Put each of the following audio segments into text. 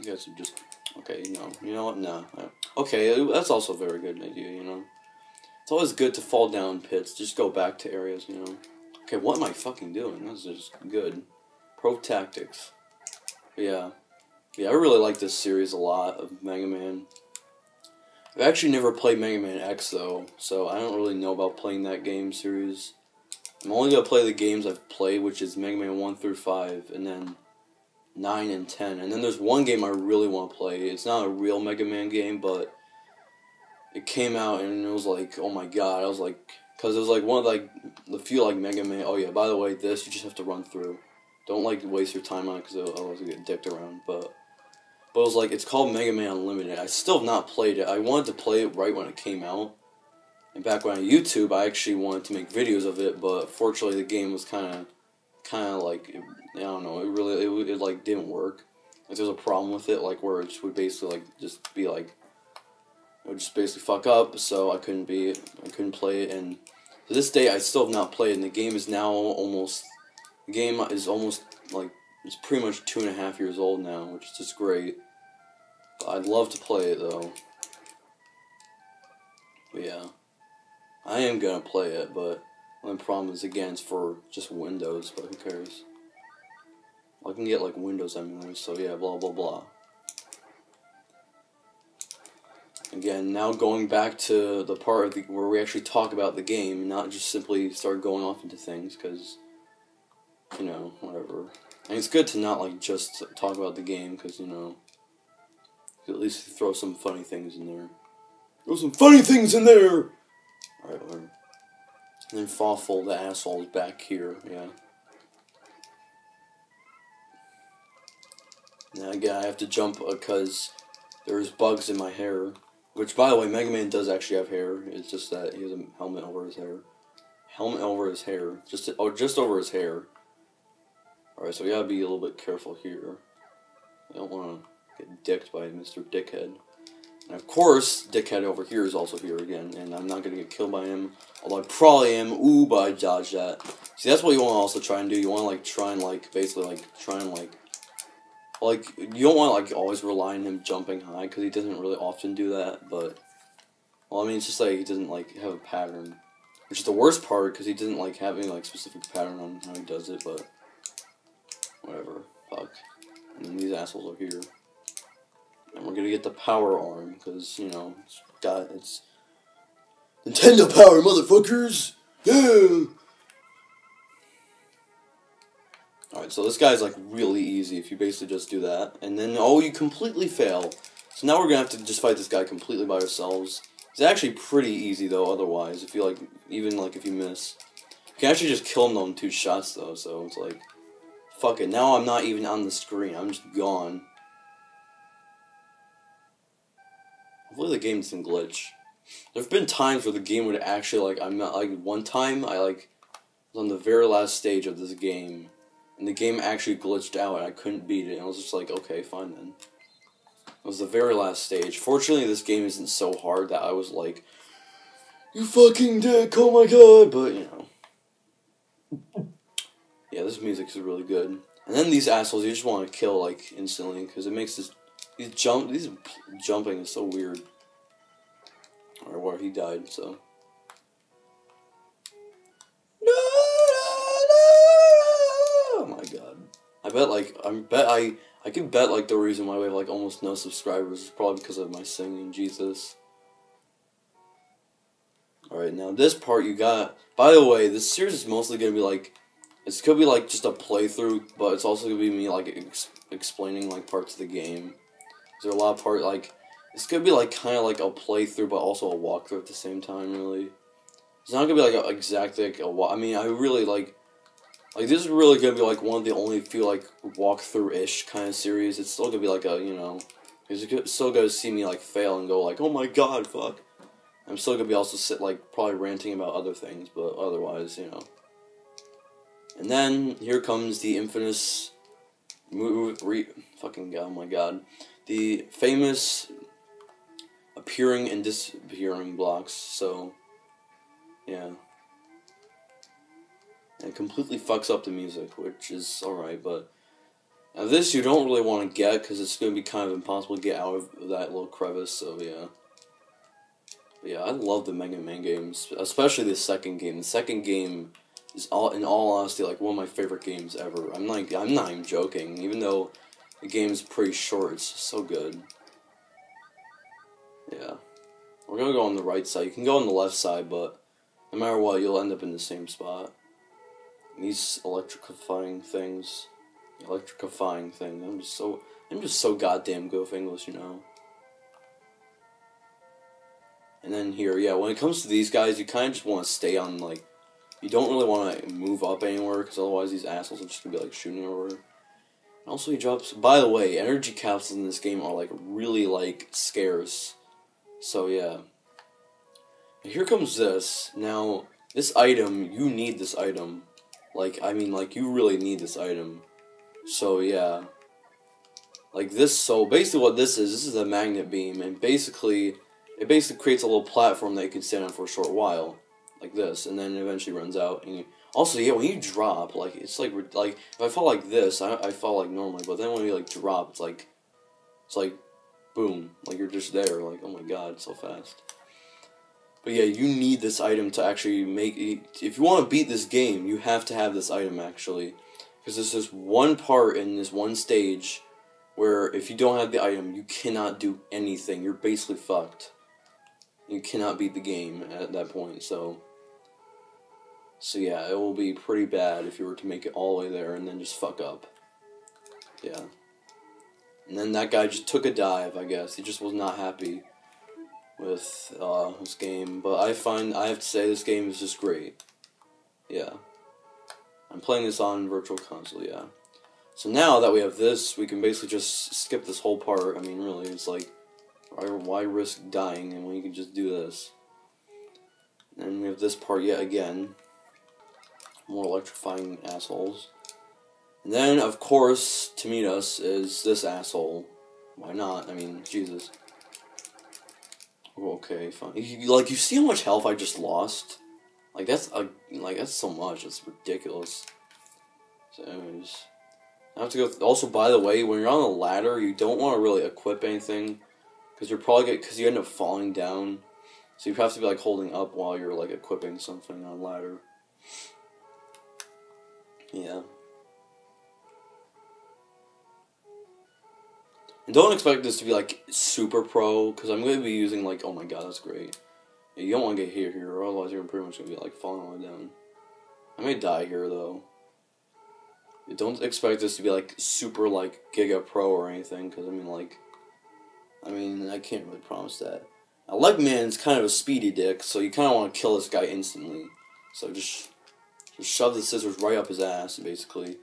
You guys are just okay. You know, you know what? No. Uh, okay, uh, that's also a very good idea. You know, it's always good to fall down pits. Just go back to areas. You know. Okay, what am I fucking doing? This is good. Pro tactics. Yeah. Yeah, I really like this series a lot of Mega Man. I've actually never played Mega Man X though, so I don't really know about playing that game series. I'm only gonna play the games I've played, which is Mega Man 1 through 5, and then 9 and 10. And then there's one game I really want to play. It's not a real Mega Man game, but it came out and it was like, oh my god. I was like, because it was like one of like the few like Mega Man. Oh yeah, by the way, this you just have to run through. Don't like waste your time on it because otherwise you get dicked around. But but it was like it's called Mega Man Unlimited. I still have not played it. I wanted to play it right when it came out. And back when YouTube, I actually wanted to make videos of it, but fortunately the game was kind of kind of like I don't know. It really it, it like didn't work. Like there was a problem with it, like where it would basically like just be like it would just basically fuck up. So I couldn't be I couldn't play it, and to this day I still have not played. And the game is now almost the game is almost like it's pretty much two and a half years old now, which is just great. I'd love to play it though. But yeah, I am gonna play it, but the problem is again it's for just Windows, but who cares? I can get like Windows emulators, so yeah, blah blah blah. Again, now going back to the part of the, where we actually talk about the game, not just simply start going off into things, because, you know, whatever. And it's good to not like just talk about the game, because, you know, at least throw some funny things in there. Throw some funny things in there! Alright, whatever. And Fawful, the asshole, is back here, yeah. Now again, I have to jump uh, because there's bugs in my hair. Which, by the way, Mega Man does actually have hair. It's just that he has a helmet over his hair. Helmet over his hair. Just to, oh, just over his hair. Alright, so we gotta be a little bit careful here. I don't want to get dicked by Mr. Dickhead. And of course, Dickhead over here is also here again, and I'm not gonna get killed by him. Although I probably am. Ooh, but I dodged that. See, that's what you want to also try and do. You want to, like, try and, like, basically, like, try and, like, like you don't want to like always rely on him jumping high because he doesn't really often do that. But well, I mean, it's just like he doesn't like have a pattern, which is the worst part because he doesn't like have any like specific pattern on how he does it. But whatever, fuck. And then these assholes are here, and we're gonna get the power arm because you know it's got it's Nintendo power, motherfuckers. Yeah. Alright, so this guy's like really easy if you basically just do that. And then, oh, you completely fail. So now we're gonna have to just fight this guy completely by ourselves. It's actually pretty easy though, otherwise, if you like, even like if you miss. You can actually just kill him in two shots though, so it's like, fuck it. Now I'm not even on the screen, I'm just gone. Hopefully the game doesn't glitch. There have been times where the game would actually like, I'm not, like, one time I like, was on the very last stage of this game and the game actually glitched out and I couldn't beat it. And I was just like, okay, fine then. It was the very last stage. Fortunately, this game isn't so hard that I was like, you fucking dick, oh my god, but you know. Yeah, this music is really good. And then these assholes you just want to kill like instantly because it makes this these jump these jumping is so weird. Or where he died, so No. Oh my god. I bet like I bet I I can bet like the reason why we have like almost no subscribers is probably because of my singing. Jesus. All right, now this part you got. By the way, this series is mostly gonna be like, it's gonna be like just a playthrough, but it's also gonna be me like ex explaining like parts of the game. There's a lot of part like it's gonna be like kind of like a playthrough, but also a walkthrough at the same time. Really, it's not gonna be like a, exactly like a. I mean, I really like like this is really gonna be like one of the only few like walkthrough ish kind of series. It's still gonna be like a you know, it's still gonna see me like fail and go like, oh my god, fuck. I'm still gonna be also sit like probably ranting about other things, but otherwise, you know. And then here comes the infamous re, fucking oh my god, the famous appearing and disappearing blocks. So, yeah. And completely fucks up the music, which is alright, but Now this you don't really want to get because it's going to be kind of impossible to get out of that little crevice, so yeah. But yeah, I love the Mega Man games, especially the second game. The second game is all, in all honesty, like one of my favorite games ever. I'm like, I'm not even joking. Even though the game's pretty short, it's so good. Yeah, we're gonna go on the right side. You can go on the left side, but no matter what, you'll end up in the same spot. These electrifying things, electrifying thing. I'm just so, I'm just so goddamn good with English, you know. And then here, yeah, when it comes to these guys, you kind of just want to stay on, like, you don't really want to move up anywhere, because otherwise these assholes are just to be, like, shooting over. Also, he drops, by the way, energy capsules in this game are, like, really, like, scarce. So, yeah. Here comes this. Now, this item, you need this item. Like, I mean, like, you really need this item. So, yeah. Like, this, so, basically what this is, this is a magnet beam, and basically it basically creates a little platform that you can stand on for a short while, like this, and then it eventually runs out. And you, also, yeah, when you drop, like it's like like if I fall like this, I, I fall like normally, but then when you like drop, it's like it's like boom, like you're just there, like oh my god, so fast. But yeah, you need this item to actually make. If you want to beat this game, you have to have this item actually, because this one part in this one stage where if you don't have the item, you cannot do anything. You're basically fucked you cannot beat the game at that point. So, so yeah, it will be pretty bad if you were to make it all the way there and then just fuck up. Yeah. And then that guy just took a dive. I guess he just was not happy with uh, this game. But I find I have to say this game is just great. Yeah. I'm playing this on Virtual Console. Yeah. So now that we have this, we can basically just skip this whole part. I mean, really, it's like why, risk dying when you can just do this? And we have this part yet again. More electrifying assholes. And then, of course, to meet us is this asshole. Why not? I mean, Jesus. Okay, fine. You, like, you see how much health I just lost? Like, that's, a, like, that's so much. It's ridiculous. So, anyways. I have to go... also, by the way, when you're on a ladder, you don't want to really equip anything because you're probably because you end up falling down, so you have to be like holding up while you're like equipping something on ladder. Yeah. And don't expect this to be like super pro, because I'm going to be using like, oh my god, that's great. You don't want to get hit here, or otherwise you're pretty much going to be like falling all the way down. I may die here though. don't expect this to be like super like Giga Pro or anything, because I mean like I mean, I can't really promise that. Now, Elec Man's kind of a speedy dick, so you kind of want to kill this guy instantly. So just, just shove the scissors right up his ass, basically.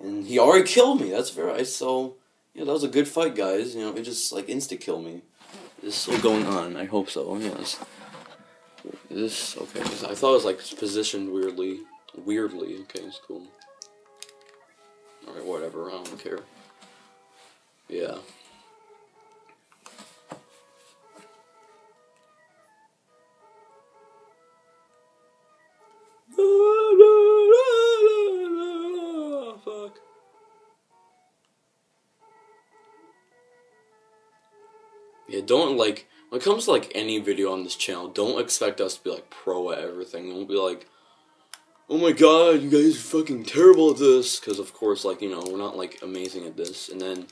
And he already killed me. That's very so. Yeah, that was a good fight, guys. You know, it just like insta kill me. Is still going on? I hope so. Yes. This okay? I thought it was like positioned weirdly. Weirdly. Okay, it's cool. Alright, whatever. I don't care. Yeah, don't like when it comes to like any video on this channel, don't expect us to be like pro at everything. Don't be like, oh my god, you guys are fucking terrible at this, because of course, like you know, we're not like amazing at this. And then,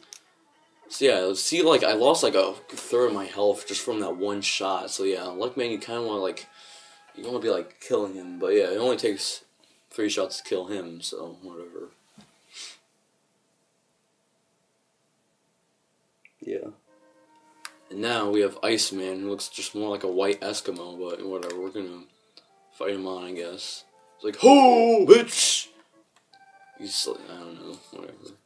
so yeah, see, like I lost like a third of my health just from that one shot. So yeah, like man, you kind of want to like, you want to be like killing him, but yeah, it only takes three shots to kill him. So whatever. Yeah. And now we have Iceman, who looks just more like a white Eskimo, but whatever, we're gonna fight him on, I guess. It's like, ho, bitch! He's like, I don't know, whatever.